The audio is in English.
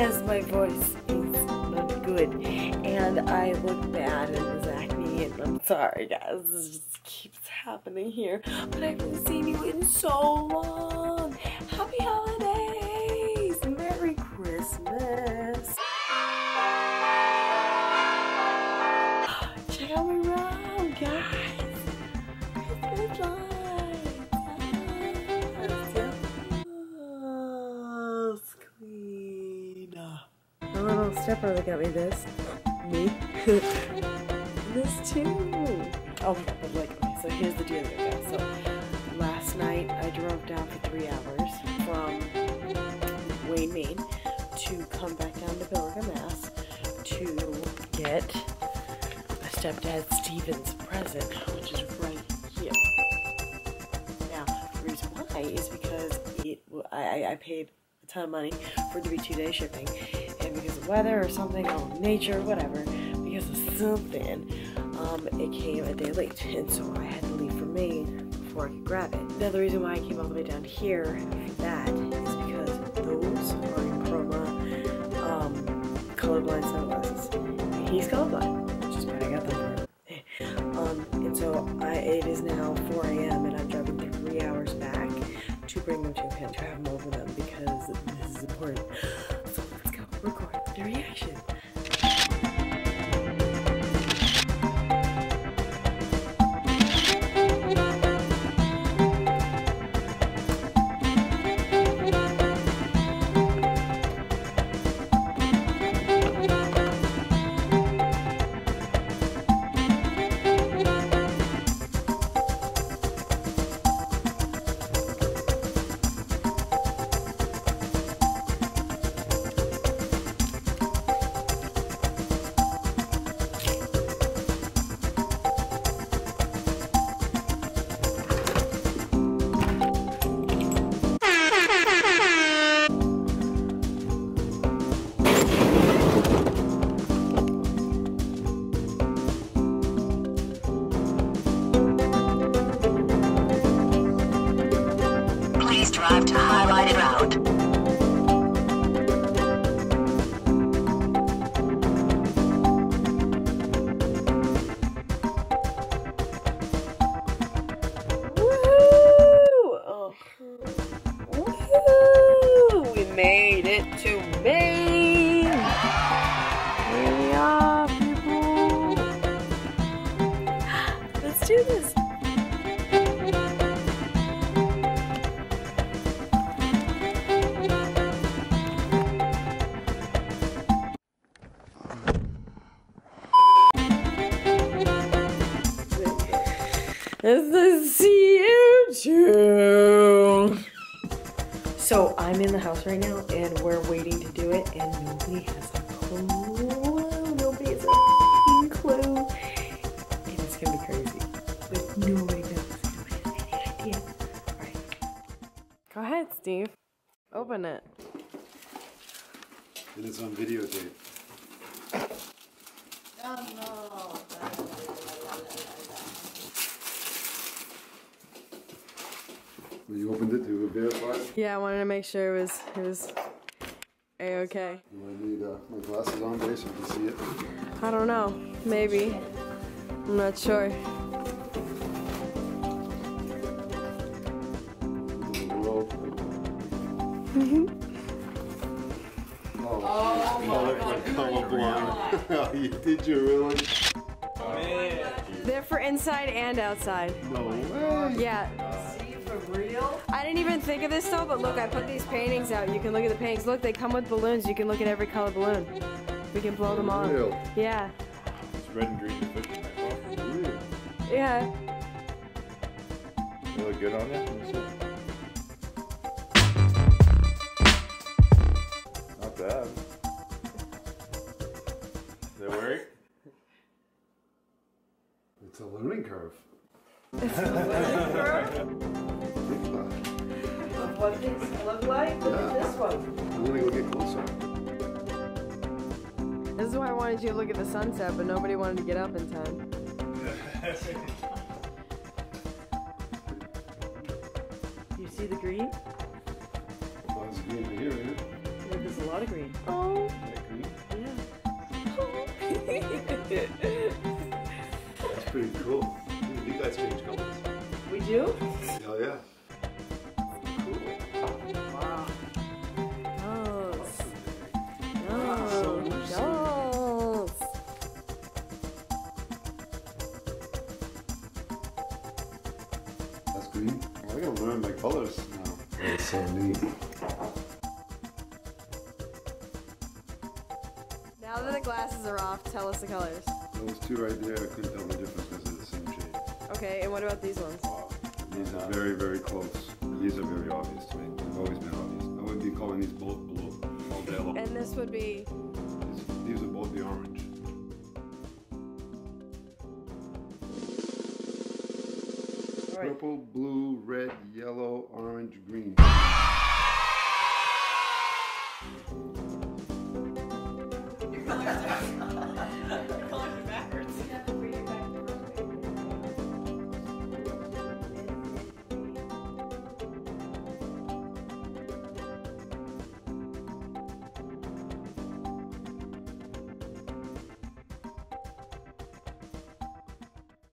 Yes, my voice is not good. And I look bad this acne, and I'm sorry, guys. This just keeps happening here. But I haven't seen you in so long. Stepbrother got me this. Me. this too. Oh, my but like, so here's the deal, guys. So last night I drove down for three hours from Wayne, Maine to come back down to Billerica, Mass to get my stepdad Steven's present, which is right here. Now, the reason why is because it, I, I paid a ton of money for it to be two day shipping, weather or something, or nature, whatever, because of something, um, it came a day late, and so I had to leave for Maine before I could grab it. Now, the reason why I came all the way down here that is because those are EnChroma um, colorblind sunglasses. He's colorblind, which is why I got them. Um, and so I, it is now 4 a.m. and I'm driving three hours back to bring them to him to have them over them because this is important. Drive to highlighted! Oh. Made it to! This is you too. So I'm in the house right now, and we're waiting to do it, and nobody has a clue. Nobody has a f***ing clue, and it's gonna be crazy. But nobody knows. Nobody has any idea. All right. Go ahead, Steve. Open it. And it's on videotape. Oh, well, you opened it to verify? Yeah, I wanted to make sure it was it was a okay. Do I need uh, my glasses on there so you can see it? I don't know. Maybe. I'm not sure. This is the world. oh, oh colorblind. oh, you did you really? They're for inside and outside. No way. Yeah. I didn't even think of this though, but look, I put these paintings out. You can look at the paintings. Look, they come with balloons. You can look at every color balloon. We can blow them on. Real. Yeah. It's red and green deficient. Real. Yeah. They look good on you? Let me see. Not bad. Does it work? It's a learning curve. Of Think about it. What things look like? Look at this one. I'm gonna go get closer. This is why I wanted you to look at the sunset, but nobody wanted to get up in time. You see the green? Well, it's green to here, isn't it? With a lot of green. Oh, green? yeah. That's pretty cool. You guys change colors. we do? Hell yeah. Green. Well, I gotta learn my colors now. That's so neat. Now that the glasses are off, tell us the colors. Those two right there, I couldn't tell the difference because they're the same shade. Okay, and what about these ones? These are very, very close. These are very obvious to me. They've always been obvious. I wouldn't be calling these both blue all day long. And this would be These, these are both the orange. Purple, blue, red, yellow, orange, green.